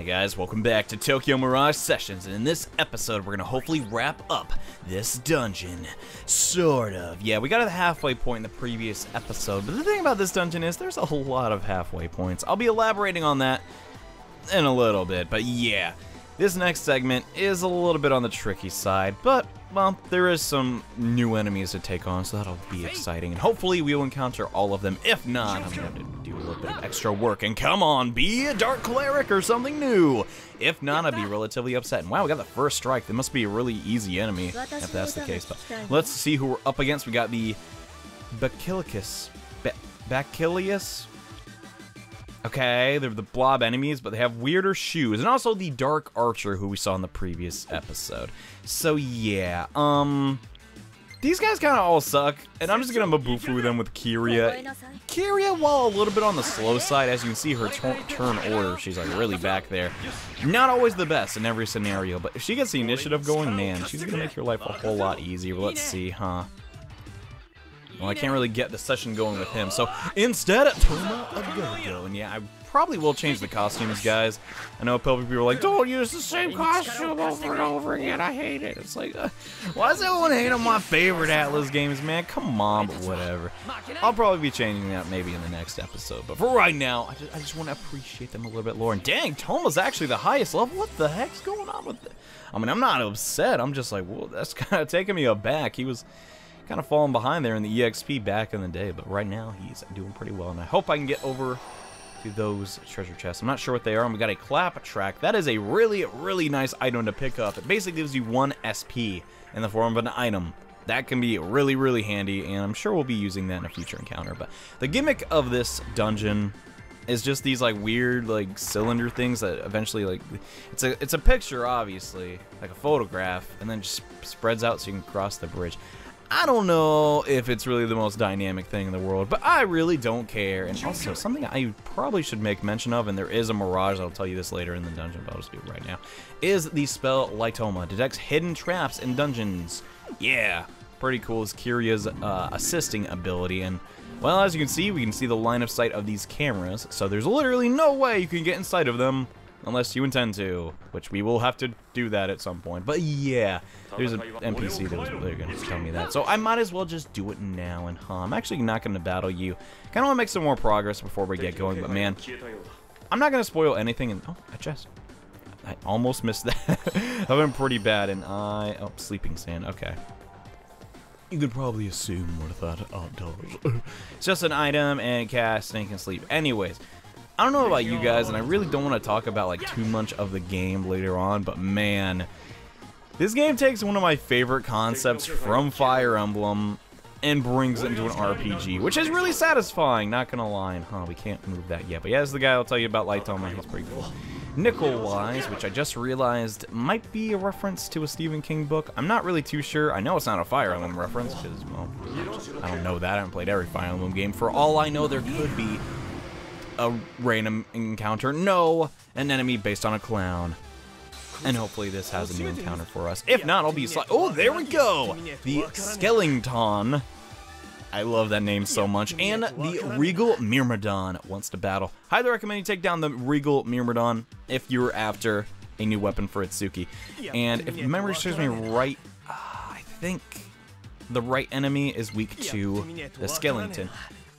Hey guys, welcome back to Tokyo Mirage Sessions, and in this episode, we're gonna hopefully wrap up this dungeon. Sort of. Yeah, we got to the halfway point in the previous episode, but the thing about this dungeon is there's a lot of halfway points. I'll be elaborating on that in a little bit, but yeah. This next segment is a little bit on the tricky side, but, well, there is some new enemies to take on, so that'll be exciting. And hopefully we will encounter all of them. If not, I'm going to have to do a little bit of extra work. And come on, be a Dark Cleric or something new! If not, I'd be relatively upset. And wow, we got the first strike. That must be a really easy enemy, if that's the case. But let's see who we're up against. We got the Bacillicus. Ba Bacilius? Okay, they're the blob enemies, but they have weirder shoes. And also the Dark Archer, who we saw in the previous episode. So yeah, um... These guys kind of all suck, and I'm just gonna mabufu them with Kiria. Kiria, while a little bit on the slow side, as you can see her turn order, she's like really back there. Not always the best in every scenario, but if she gets the initiative going, man, she's gonna make your life a whole lot easier. Let's see, huh? Well, I can't really get the session going with him, so instead, Toma Agogo. And yeah, I probably will change the costumes, guys. I know people are like, don't use the same costume over and over again. I hate it. It's like, uh, why does everyone hate on my favorite Atlus games, man? Come on, but whatever. I'll probably be changing that maybe in the next episode. But for right now, I just, I just want to appreciate them a little bit more. And dang, Toma's actually the highest level. What the heck's going on with it? I mean, I'm not upset. I'm just like, well, that's kind of taking me aback. He was kind of falling behind there in the EXP back in the day, but right now he's doing pretty well, and I hope I can get over to those treasure chests. I'm not sure what they are, and we got a clap track. That is a really, really nice item to pick up. It basically gives you one SP in the form of an item. That can be really, really handy, and I'm sure we'll be using that in a future encounter. But the gimmick of this dungeon is just these like weird like cylinder things that eventually like it's a it's a picture obviously like a photograph and then just spreads out so you can cross the bridge I don't know if it's really the most dynamic thing in the world, but I really don't care. And also, something I probably should make mention of, and there is a Mirage, I'll tell you this later in the dungeon, but I'll just do it right now, is the spell Lightoma. Detects hidden traps in dungeons. Yeah, pretty cool is Kiria's uh, assisting ability, and well, as you can see, we can see the line of sight of these cameras, so there's literally no way you can get inside of them Unless you intend to, which we will have to do that at some point. But yeah, there's an NPC that was they're going to tell me that. So I might as well just do it now. And huh, I'm actually not going to battle you. Kind of want to make some more progress before we get going. But man, I'm not going to spoil anything. And oh, a chest. I almost missed that. I've been pretty bad. And I oh sleeping sand. Okay. You could probably assume what that uh, does. it's just an item and cast, and sleep. Anyways. I don't know about you guys, and I really don't want to talk about like too much of the game later on, but man, this game takes one of my favorite concepts from Fire Emblem and brings it into an RPG, which is really satisfying, not gonna lie. Huh, we can't move that yet, but yeah, this is the guy I'll tell you about Lightoma, he's pretty cool. Nickel Wise, which I just realized might be a reference to a Stephen King book. I'm not really too sure. I know it's not a Fire Emblem reference, because, well, I don't know that. I haven't played every Fire Emblem game. For all I know, there could be a random encounter. No, an enemy based on a clown. And hopefully this has a new encounter for us. If not, I'll be oh, there we go! The Skellington. I love that name so much. And the Regal Myrmidon wants to battle. Highly recommend you take down the Regal Myrmidon if you're after a new weapon for Itsuki. And if memory serves me right, uh, I think the right enemy is weak to the Skellington,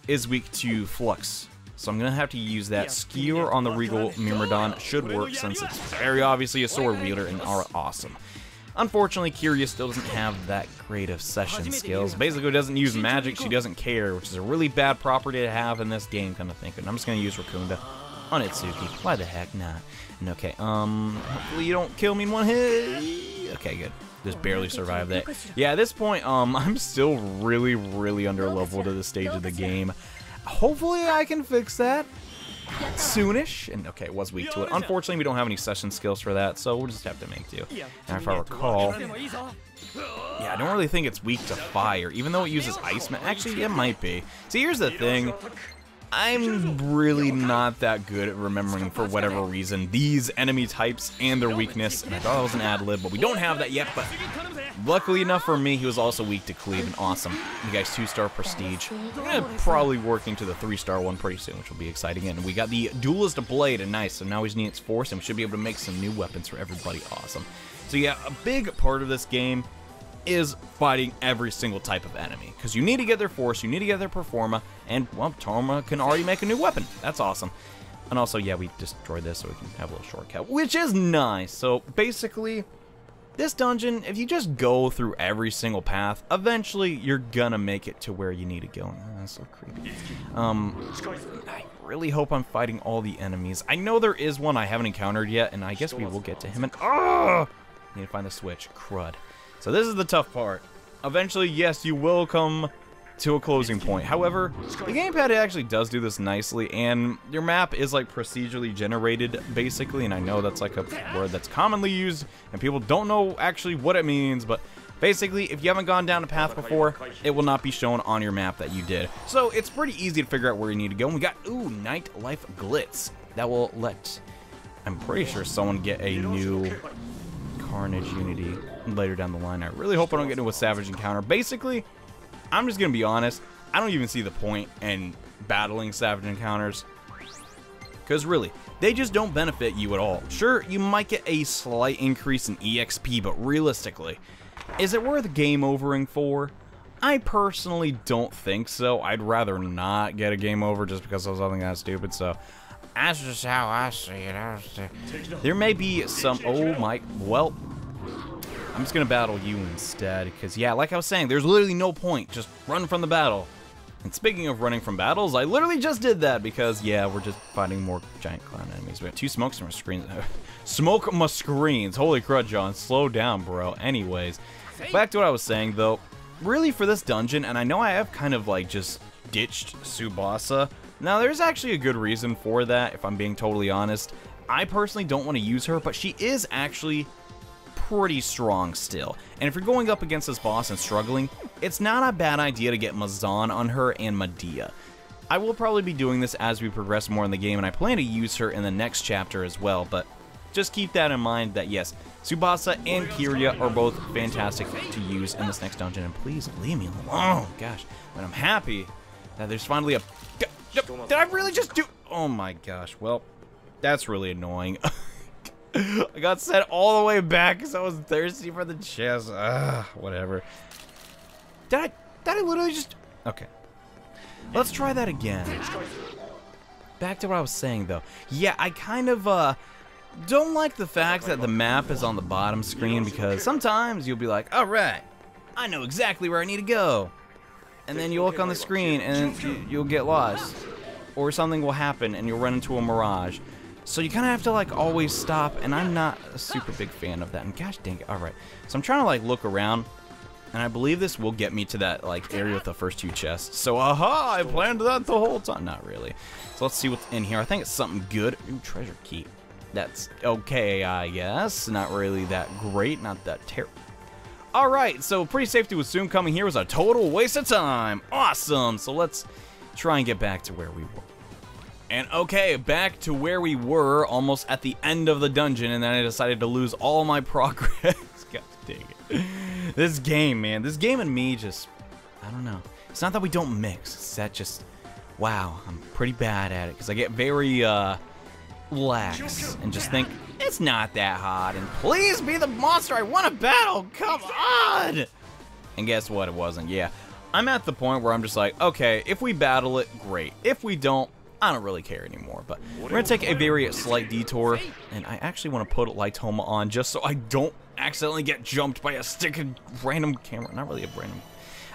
is weak to Flux. So I'm going to have to use that. Skewer on the Regal Myrmidon should work since it's very obviously a sword wielder and are awesome. Unfortunately, Kiria still doesn't have that great of session skills. Basically, doesn't use magic, she doesn't care, which is a really bad property to have in this game, kind of thinking. I'm just going to use Rakunda on Itsuki. Why the heck not? And okay, um, hopefully you don't kill me in one hit. Okay, good. Just barely survived that. Yeah, at this point, um, I'm still really, really under leveled to the stage of the game. Hopefully I can fix that soonish. And okay, it was weak to it. Unfortunately, we don't have any session skills for that, so we'll just have to make do. And if I recall, yeah, I don't really think it's weak to fire, even though it uses ice. Actually, it might be. See, here's the thing. I'm really not that good at remembering, for whatever reason, these enemy types and their weakness. And I thought it was an ad lib, but we don't have that yet. But Luckily enough for me, he was also weak to cleave, and awesome. You guys two-star prestige. We're gonna probably working to the three-star one pretty soon, which will be exciting. And we got the Duelist Blade, and nice. So now he's just need its Force, and we should be able to make some new weapons for everybody. Awesome. So yeah, a big part of this game is fighting every single type of enemy. Because you need to get their Force, you need to get their Performa, and, well, Toma can already make a new weapon. That's awesome. And also, yeah, we destroyed this so we can have a little shortcut, which is nice. So basically, this dungeon, if you just go through every single path, eventually you're gonna make it to where you need to go. Oh, that's so creepy. Um, I really hope I'm fighting all the enemies. I know there is one I haven't encountered yet, and I guess we will get to him. And oh, need to find the switch. Crud. So this is the tough part. Eventually, yes, you will come to a closing point. However, the gamepad actually does do this nicely, and your map is like procedurally generated, basically, and I know that's like a word that's commonly used, and people don't know actually what it means, but basically, if you haven't gone down a path before, it will not be shown on your map that you did. So it's pretty easy to figure out where you need to go, and we got, ooh, Nightlife Glitz. That will let, I'm pretty sure someone get a new Carnage Unity later down the line. I really hope I don't get into a Savage Encounter. Basically, I'm just gonna be honest. I don't even see the point in battling Savage Encounters. Because really, they just don't benefit you at all. Sure, you might get a slight increase in EXP, but realistically, is it worth game overing for? I personally don't think so. I'd rather not get a game over just because of something that stupid, so that's just how I see it. There may be some, oh my, well, I'm just gonna battle you instead, because yeah, like I was saying, there's literally no point. Just run from the battle. And speaking of running from battles, I literally just did that because, yeah, we're just fighting more giant clown enemies. We have two smokes smoke screens. smoke my screens. Holy crud, John. Slow down, bro. Anyways, back to what I was saying, though. Really, for this dungeon, and I know I have kind of, like, just ditched Tsubasa. Now, there's actually a good reason for that, if I'm being totally honest. I personally don't want to use her, but she is actually pretty strong still. And if you're going up against this boss and struggling, it's not a bad idea to get Mazan on her and Media. I will probably be doing this as we progress more in the game, and I plan to use her in the next chapter as well, but just keep that in mind that yes, Tsubasa and Kiria are both fantastic to use in this next dungeon, and please leave me alone. Gosh, but I'm happy that there's finally a... Did I really just do... Oh my gosh, well, that's really annoying. I got sent all the way back because I was thirsty for the chest. Ugh, whatever. Did I, did I literally just... Okay. Let's try that again. Back to what I was saying, though. Yeah, I kind of, uh... Don't like the fact that the map is on the bottom screen because sometimes you'll be like, alright, I know exactly where I need to go. And then you'll look on the screen and you'll get lost. Or something will happen and you'll run into a mirage. So you kind of have to like always stop, and I'm not a super big fan of that. And gosh dang it, all right. So I'm trying to like look around, and I believe this will get me to that like area with the first two chests. So aha, I planned that the whole time. Not really. So let's see what's in here. I think it's something good. Ooh, treasure key. That's okay, I guess. Not really that great, not that terrible. Alright, so pretty safe to assume coming here was a total waste of time. Awesome! So let's try and get back to where we were. And okay, back to where we were, almost at the end of the dungeon, and then I decided to lose all my progress. God dang it. This game, man, this game and me just, I don't know. It's not that we don't mix, it's that just, wow, I'm pretty bad at it, because I get very, uh, lax, and just think, it's not that hard, and please be the monster I want to battle, come on! And guess what, it wasn't, yeah. I'm at the point where I'm just like, okay, if we battle it, great. If we don't, I don't really care anymore, but we're going to take a very slight detour, and I actually want to put Lightoma on just so I don't accidentally get jumped by a stick of random camera. Not really a random...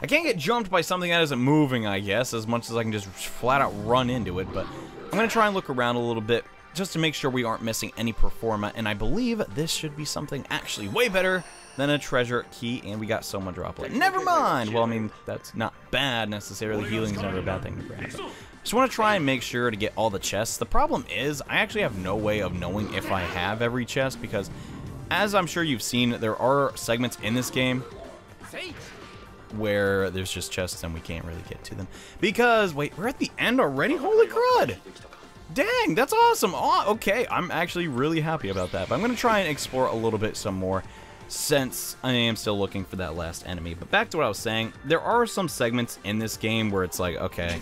I can't get jumped by something that isn't moving, I guess, as much as I can just flat out run into it, but I'm going to try and look around a little bit just to make sure we aren't missing any performa, and I believe this should be something actually way better than a treasure key, and we got Soma Droplet. Never mind! Well, I mean, that's not bad necessarily. Healing is never a bad thing to grab. Just want to try and make sure to get all the chests. The problem is, I actually have no way of knowing if I have every chest because, as I'm sure you've seen, there are segments in this game where there's just chests and we can't really get to them. Because, wait, we're at the end already? Holy crud! Dang, that's awesome. Oh, okay, I'm actually really happy about that. But I'm going to try and explore a little bit some more. since I am still looking for that last enemy. But back to what I was saying, there are some segments in this game where it's like, okay,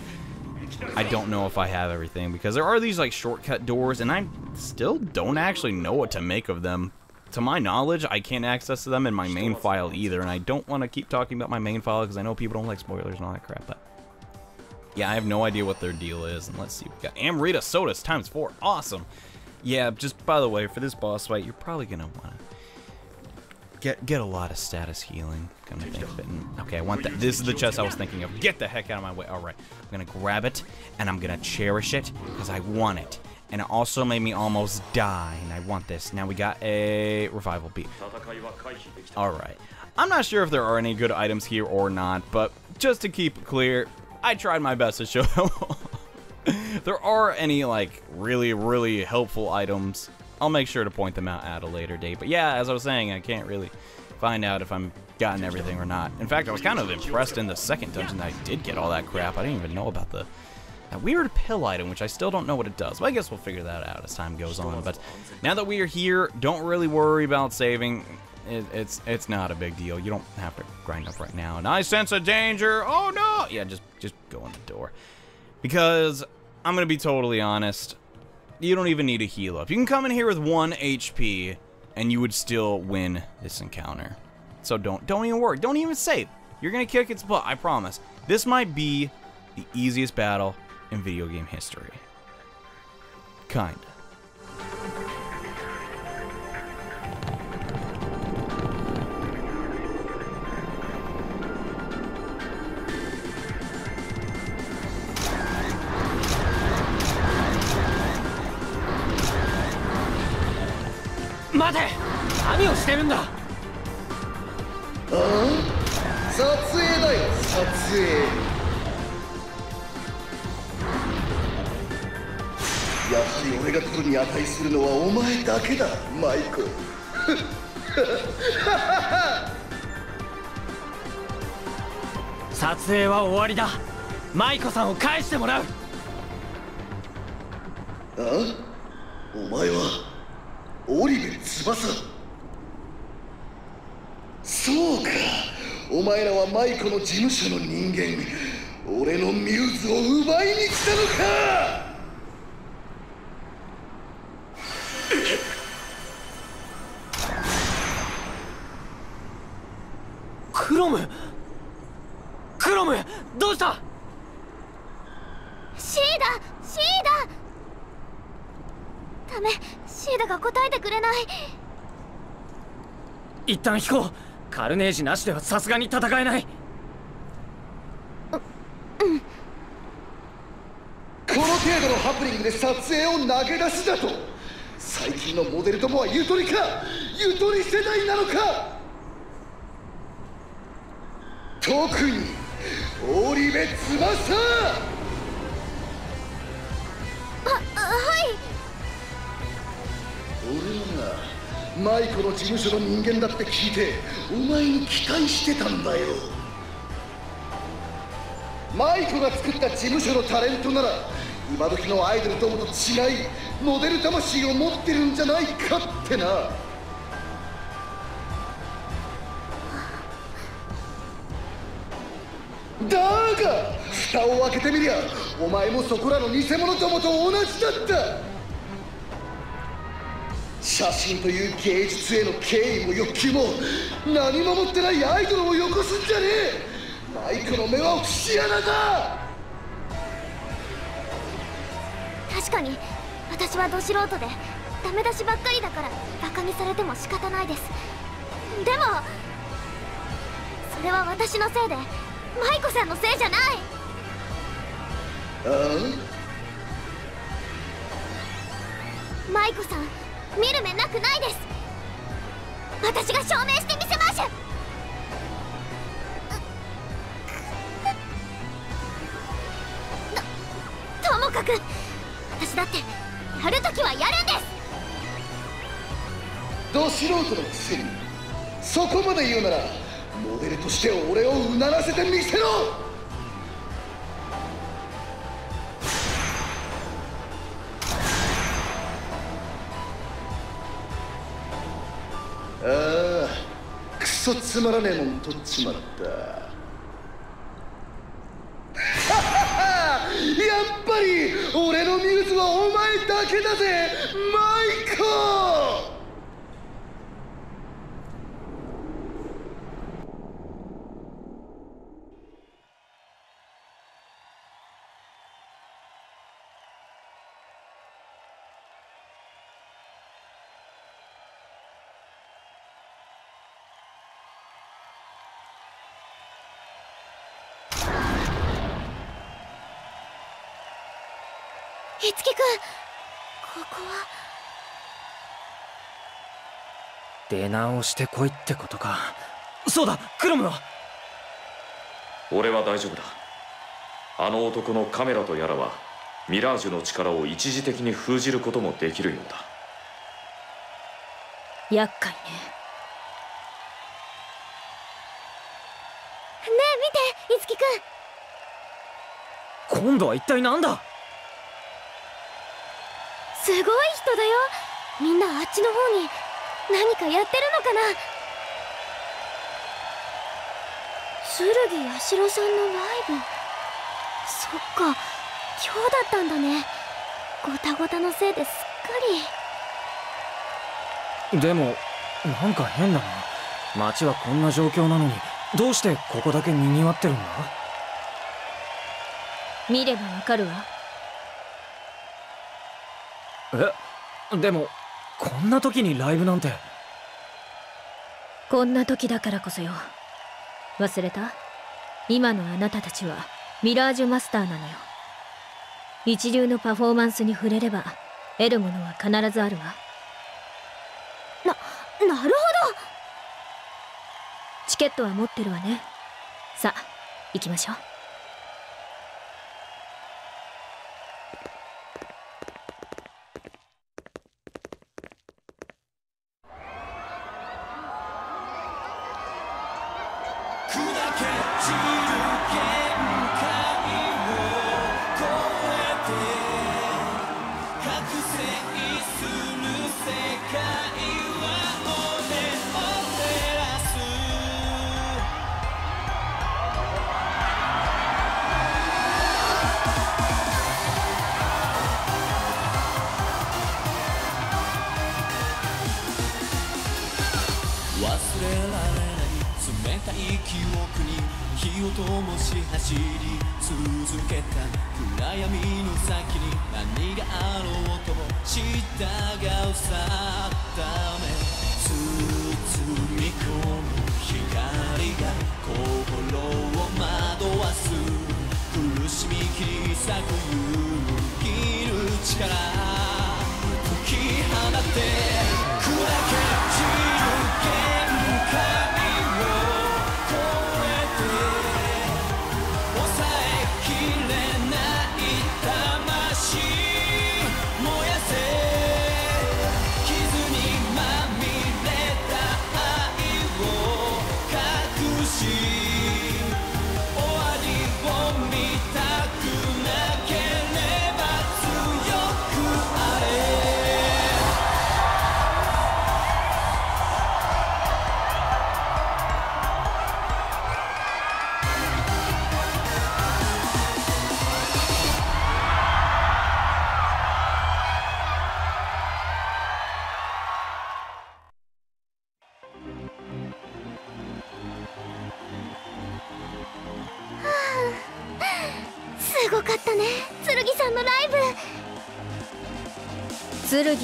I don't know if I have everything because there are these like shortcut doors and I still don't actually know what to make of them. To my knowledge, I can't access them in my main file either and I don't want to keep talking about my main file because I know people don't like spoilers and all that crap. But yeah, I have no idea what their deal is. And let's see, we got Amrita Sodas times four. Awesome. Yeah, just by the way, for this boss fight, you're probably want to get get a lot of status healing. To it. Okay, I want that. This is the chest I was thinking of. Get the heck out of my way. All right, I'm gonna grab it and I'm gonna cherish it because I want it. And it also made me almost die, and I want this. Now we got a revival bead. All right. I'm not sure if there are any good items here or not, but just to keep clear, I tried my best to show there are any, like, really, really helpful items I'll make sure to point them out at a later date. But yeah, as I was saying, I can't really find out if I'm gotten everything or not. In fact, I was kind of impressed in the second dungeon that I did get all that crap. I didn't even know about the that weird pill item, which I still don't know what it does. But I guess we'll figure that out as time goes on. But now that we are here, don't really worry about saving. It, it's it's not a big deal. You don't have to grind up right now. And I sense a danger. Oh no! Yeah, just just go in the door. Because I'm gonna be totally honest you don't even need a heal up. You can come in here with one HP and you would still win this encounter. So don't don't even worry. Don't even save. You're gonna kick its butt, I promise. This might be the easiest battle in video game history. Kinda. 待て。何をしてるんだ。ああ？撮影だよ撮影。やはり俺が取るに値するのはお前だけだマイコ。撮影は終わりだ。マイコさんを返してもらう。あお前は織部翼そうか。お前らは舞子の事務所の人間。俺のミューズを奪いに来たのか。クロム。クロムどうした？シーダシーダダメ。シーダが答えてくれない。一旦引こう。カルネージなしではさすがに戦えない。うん。この程度のハプニングで撮影を投げ出しだと。最近のモデルともはゆとりか？ゆとり世代なのか？特に織部翼ははい俺はな舞子の事務所の人間だって聞いてお前に期待してたんだよ。舞子が作った事務所のタレントなら今時のアイドルどもと違いモデル魂を持ってるんじゃないかってな。だが蓋を開けてみりゃお前もそこらの偽物どもと同じだった。写真という芸術への敬意も欲求も何も持ってないアイドルをよこすんじゃねえ。マイクの目は節穴だ確かに私はど素人でダメ出しばっかりだからバカにされても仕方ないです。でもそれは私のせいで舞子さんのせいじゃない。ああ舞子さん見る目なくないです。私が証明してみせます。とともかく私だってやるときはやるんです。ど素人のくせにそこまで言うならモデルとして俺をうならせてみせろ。そつまらねえもん取っちまった。やっぱり俺のミューズはお前だけだぜマイコいつきくんここは。出直してこいってことか。そうだクロムは俺は大丈夫だ。あの男のカメラとやらはミラージュの力を一時的に封じることもできるようだ。厄介ね。ねえ見ていつきくん今度は一体なんだ？すごい人だよ。みんなあっちの方に何かやってるのかな。剣八代さんのライブ。そっか。今日だったんだね。ごたごたのせいですっかでもなんか変だな。街はこんな状況なのにどうしてここだけ賑わってるんだ？見ればわかるわえでもこんな時にライブなんて。こんな時だからこそよ。忘れた？今のあなたたちはミラージュマスターなのよ。一流のパフォーマンスに触れれば得るものは必ずあるわ。りななるほど。チケットは持ってるわね。さあ行きましょう火を灯し走り続けた暗闇の先に何があろうとも従うさため包み込む光が心を惑わす。苦しみ切り裂く勇気る力。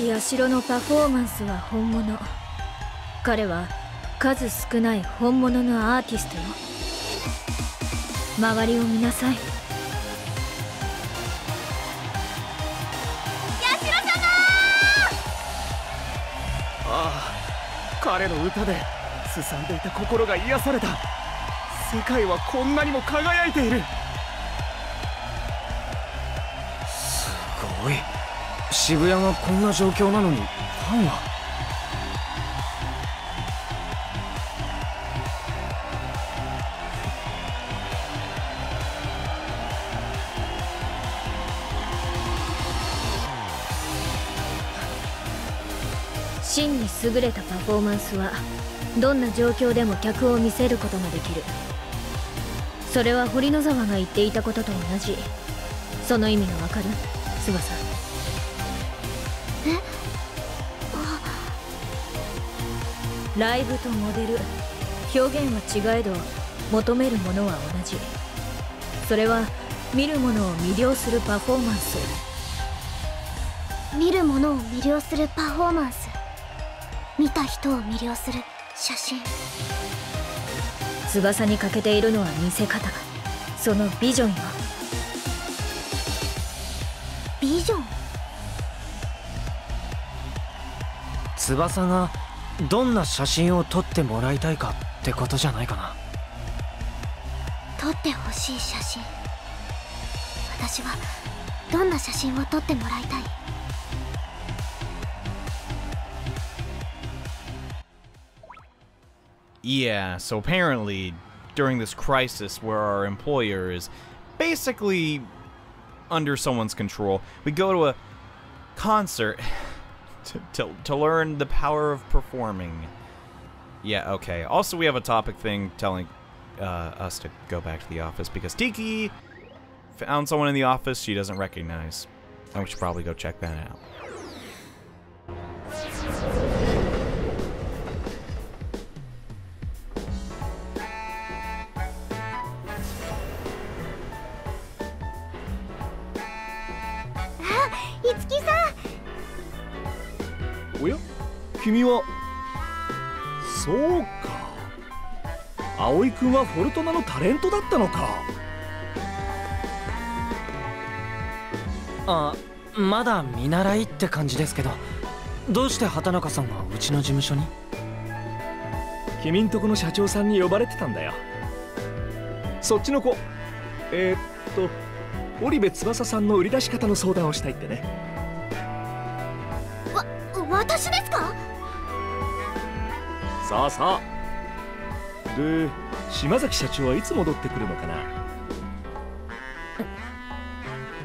ブ剣や城のパフォーマンスは本物。彼は数少ない本物のアーティストよ。周りを見なさい。ああ彼の歌ですさんでいた心が癒された。世界はこんなにも輝いている。すごい。渋谷がこんな状況なのにファンは？真に優れたパフォーマンスはどんな状況でも客を見せることができる。それは堀野沢が言っていたことと同じ。その意味がわかる？翼。ライブとモデル。表現は違えど求めるものは同じ。それは見る者を魅了するパフォーマンス。見る者を魅了するパフォーマンス。見た人を魅了する。写真。翼に欠けているのは見せ方。そのビジョンよビジョン？翼がどんな写真を撮ってもらいたいかってことじゃないかな撮ってほしい写真私はどんな写真を撮ってもらいたい Yeah, so apparently during this crisis where our employer is basically under someone's control, we go to a concert to, to, learn the power of performing. Yeah, okay. Also, we have a topic thing telling uh, us to go back to the office because Tiki found someone in the office she doesn't recognize. And we should probably go check that out. 君は。そうか。葵君はフォルトナのタレントだったのか。あまだ見習いって感じですけど。どうして畑中さんがうちの事務所に？君んとこの社長さんに呼ばれてたんだよ。そっちの子。えー、っと織部翼さんの売り出し方の相談をしたいってね。わ私ですか？さあさあで島崎社長はいつ戻ってくるのかな？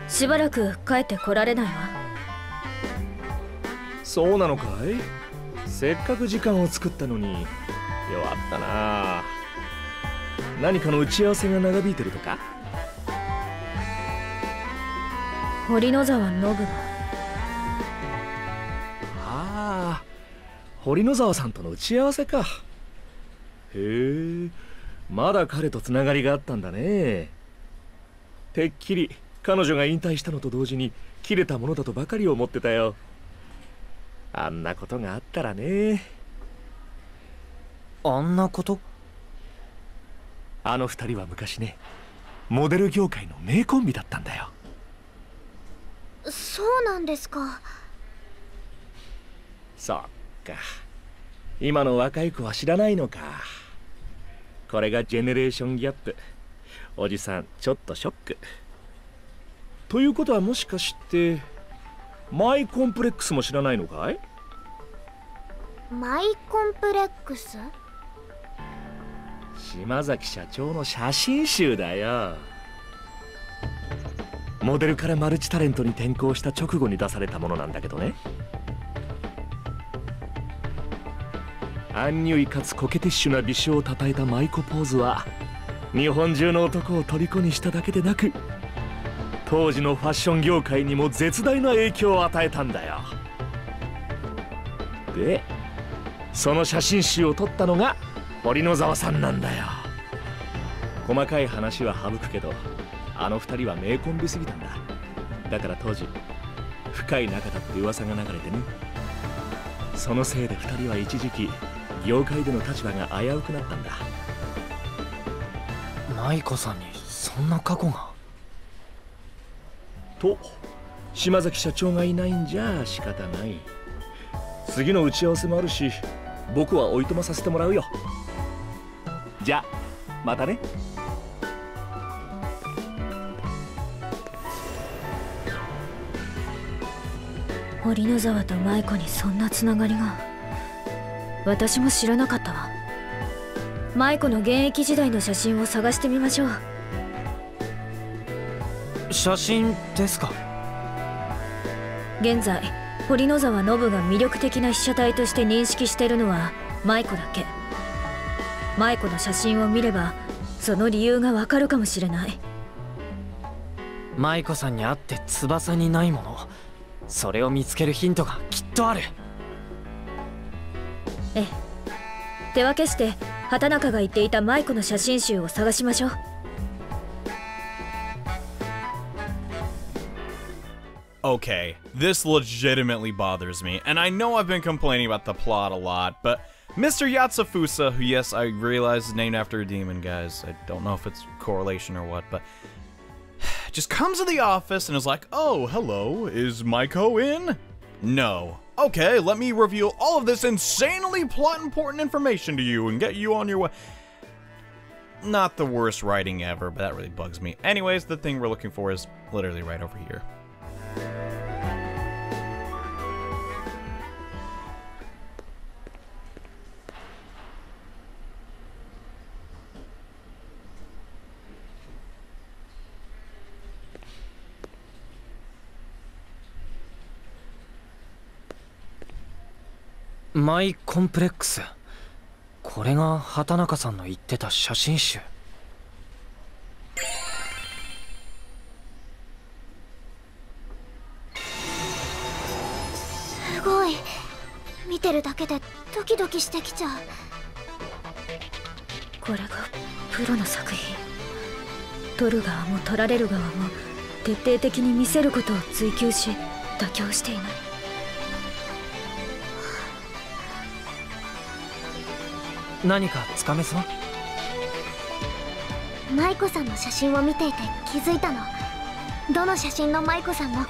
しばらく帰ってこられないわ。そうなのかい？せっかく時間を作ったのに。弱ったな。何かの打ち合わせが長引いてるとか？堀野沢信が堀野沢さんとの打ち合わせか。へえまだ彼とつながりがあったんだね。てっきり彼女が引退したのと同時に切れたものだとばかり思ってたよ。あんなことがあったらね。あんなこと？あの二人は昔ねモデル業界の名コンビだったんだよ。そうなんですか。そっか。今の若い子は知らないのか。これがジェネレーションギャップ。おじさんちょっとショック。ということはもしかしてマイコンプレックスも知らないのかい？マイコンプレックス？島崎社長の写真集だよ。モデルからマルチタレントに転向した直後に出されたものなんだけどねアンニュイかつコケティッシュな美少をたたえたマイコポーズは日本中の男を虜にしただけでなく当時のファッション業界にも絶大な影響を与えたんだよ。でその写真集を撮ったのが堀野沢さんなんだよ。細かい話は省くけどあの二人は名コンビすぎたんだ。だから当時深い仲だって噂が流れてね。そのせいで二人は一時期業界での立場が危うくなったんだ。舞子さんにそんな過去が？と島崎社長がいないんじゃ仕方ない。次の打ち合わせもあるし僕はおいとまさせてもらうよ。じゃまたね。堀野沢と舞子にそんなつながりが私も知らなかったわ。舞子の現役時代の写真を探してみましょう。写真ですか？現在堀野沢信が魅力的な被写体として認識してるのは舞子だけ。舞子の写真を見ればその理由がわかるかもしれない。舞子さんに会って翼にないもの。それを見つけるヒントがきっとあるええ手分けして畑中が言っていた舞子の写真集を探しましょう Okay, this legitimately bothers me, and I know I've been complaining about the plot a lot, but Mr. Yatsufusa, who, yes, I realize is named after a demon, guys. I don't know if it's correlation or what, but just comes to the office and is like, oh, hello, is Maiko in? No. Okay, let me reveal all of this insanely plot important information to you and get you on your way. Not the worst writing ever, but that really bugs me. Anyways, the thing we're looking for is literally right over here.「マイ・コンプレックス」これが畑中さんの言ってた写真集。すごい。見てるだけでドキドキしてきちゃう。これがプロの作品。撮る側も撮られる側も徹底的に見せることを追求し妥協していない何かつかめそう？舞子さんの写真を見ていて気づいたの。どの写真の舞子さんも安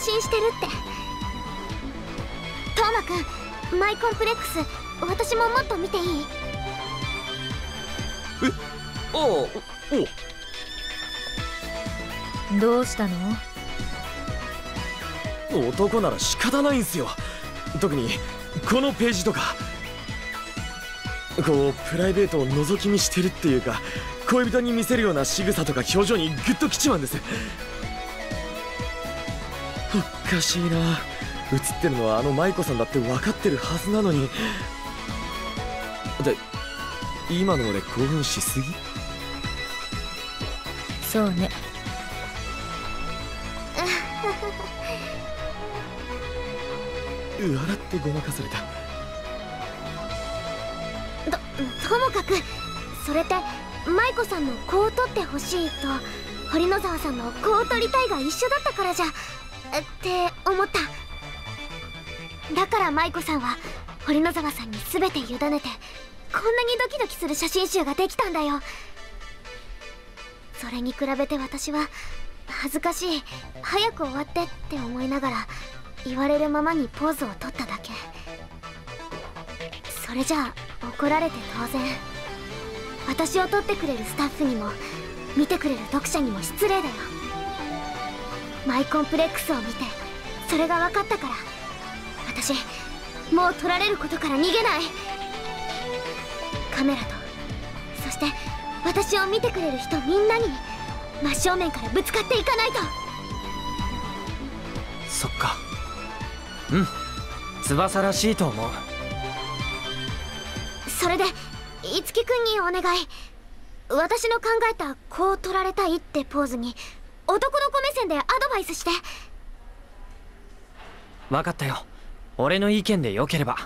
心してるって。トーマくんマイコンプレックス私ももっと見ていい？ああお。どうしたの？男なら仕方ないんすよ。特にこのページとかこうプライベートを覗き見してるっていうか恋人に見せるような仕草とか表情にグッときちまうんです。おかしいな。映ってるのはあの舞子さんだって分かってるはずなのに。で今の俺興奮しすぎ？そうね。笑ってごまかされたともかくそれって舞子さんのこう撮ってほしいと堀野沢さんのこう撮りたいが一緒だったからじゃって思った。だから舞子さんは堀野沢さんに全て委ねてこんなにドキドキする写真集ができたんだよ。それに比べて私は恥ずかしい。早く終わってって思いながら言われるままにポーズを取っただけ。それじゃあ怒られて当然。私を撮ってくれるスタッフにも見てくれる読者にも失礼だよマイコンプレックスを見てそれが分かったから私もう撮られることから逃げない。カメラとそして私を見てくれる人みんなに真正面からぶつかっていかないと。そっか。うん。翼らしいと思う。それで樹くんにお願い。私の考えたこう撮られたいってポーズに男の子目線でアドバイスして。分かったよ。俺の意見でよければ。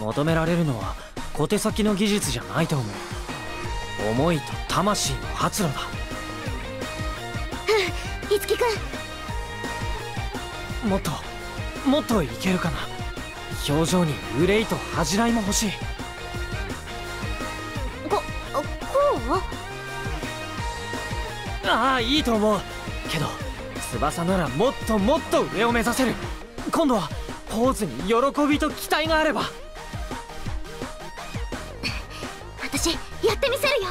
求められるのは小手先の技術じゃないと思う。思いと魂の発露だ。樹くん。もっともっといけるかな。表情に憂いと恥じらいも欲しい。ここう？ああいいと思う。けど翼ならもっともっと上を目指せる。今度はポーズに喜びと期待があれば。私やってみせるよ。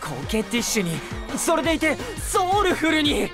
コケティッシュにそれでいてソウルフルに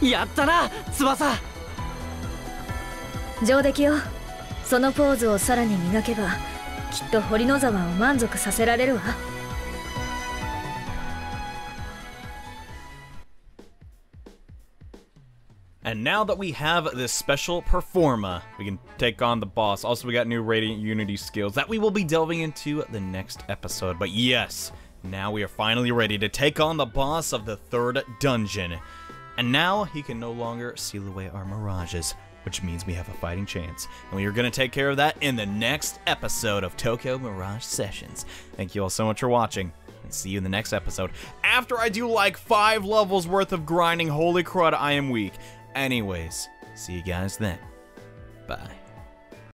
やったな翼上出来よそのポーズをさらに磨けばきっと堀之沢を満足させられるわ And now that we have this special performa, we can take on the boss. Also, we got new Radiant Unity skills that we will be delving into the next episode. But yes, now we are finally ready to take on the boss of the third dungeon. And now he can no longer seal away our mirages, which means we have a fighting chance. And we are going to take care of that in the next episode of Tokyo Mirage Sessions. Thank you all so much for watching. And see you in the next episode. After I do like five levels worth of grinding, holy crud, I am weak. Anyways, see you guys then. Bye.